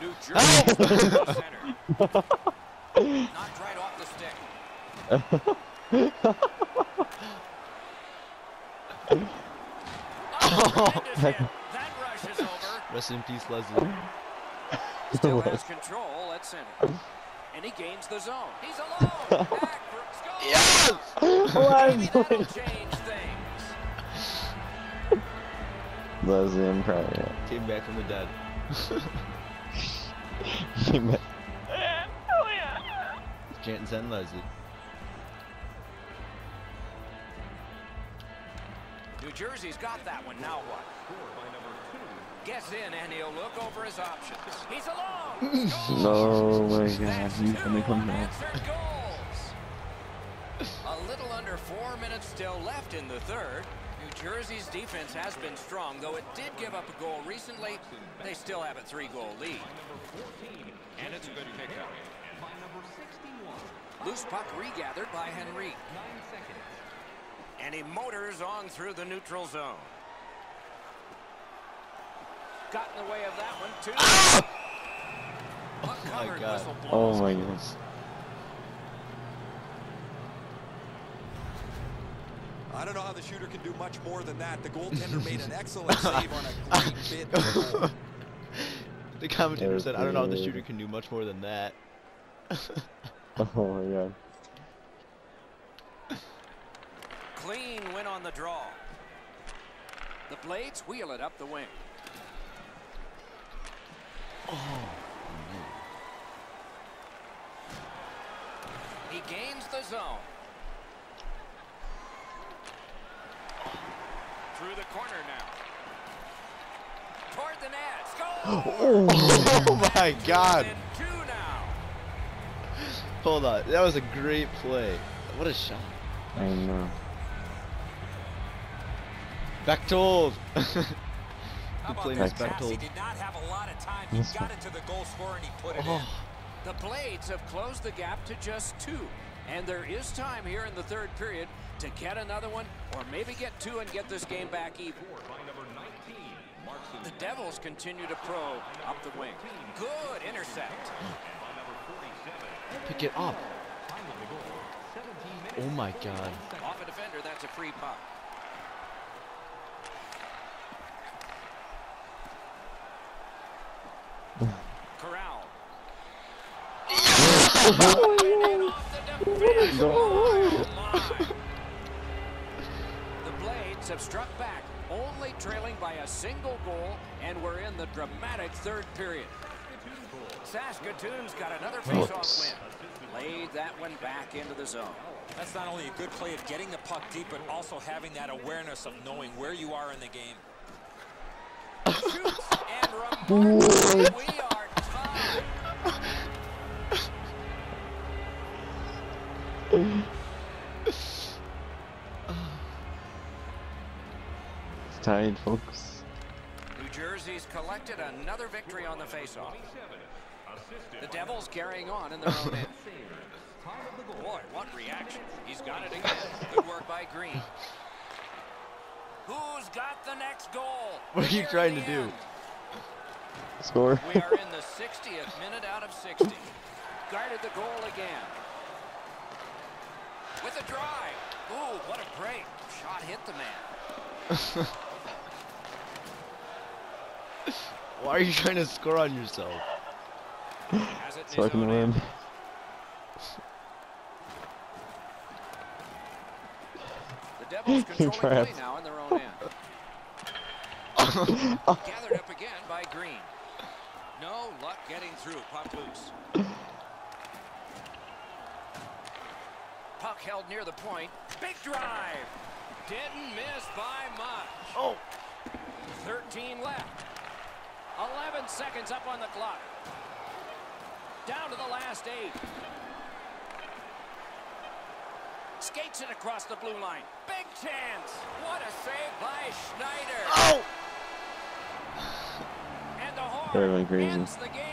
New Jersey right off the stick. Oh, tremendous. That rush is over. Rest in peace, Leslie. Still has control at center. And he gains the zone. He's alone. Back for score. Yes! Things. Leslie, I'm you. Came back from the dead. He met- Can't send Leslie. New Jersey's got that one. Now what? Gets in and he'll look over his options. He's alone. Scores. No, my God. That's He's two gonna come back. A little under four minutes still left in the third. New Jersey's defense has been strong, though it did give up a goal recently. They still have a three-goal lead. And it's a good pickup. Loose puck regathered by Henry. And he motors on through the neutral zone. Got in the way of that one, too. Puck oh my covered, God. Oh my goodness. I don't know how the shooter can do much more than that. The goaltender made an excellent save on a great bit. the the commentator said, I don't know how the shooter can do much more than that. Oh my god. Clean win on the draw. The Blades wheel it up the wing. Oh, he gains the zone. Through the corner now. Toward the net. Score! Oh my god! Within two now. Hold on. That was a great play. What a shot. I know. Bechtold! How Good about play, that Miss pass? He did not have a lot of time. He got it to the goal scorer and he put it in. Oh, The Blades have closed the gap to just two. And there is time here in the third period to get another one or maybe get two and get this game back even. The Devils continue to probe up the wing. Good intercept. pick it up. Oh my god. Off a defender, that's a free puck. Corral. And in off the defense. Oh, my. The Blades have struck back, only trailing by a single goal, and we're in the dramatic third period. Saskatoon's got another face-off win. Laid that one back into the zone. That's not only a good play of getting the puck deep, but also having that awareness of knowing where you are in the game. Shoots and tied, folks. New Jersey's collected another victory on the faceoff. The Devils carrying on in their own end. Boy, what reaction. He's got it again. Good work by Green. Who's got the next goal? What are you Near trying to do? Score. We are in the 60th minute out of 60. Guarded the goal again. With a drive. Ooh, what a break. Shot hit the man. Why are you trying to score on yourself? Has it in So I can win. The Devils controlling play now in their own end. Gathered up again by Green. No luck getting through. Puck loose. Puck held near the point. Big drive. Didn't miss by much. Oh! 13 left. 11 seconds up on the clock. Down to the last eight. Skates it across the blue line. Big chance. What a save by Schneider. Oh! And the horn They're going crazy. ends the game.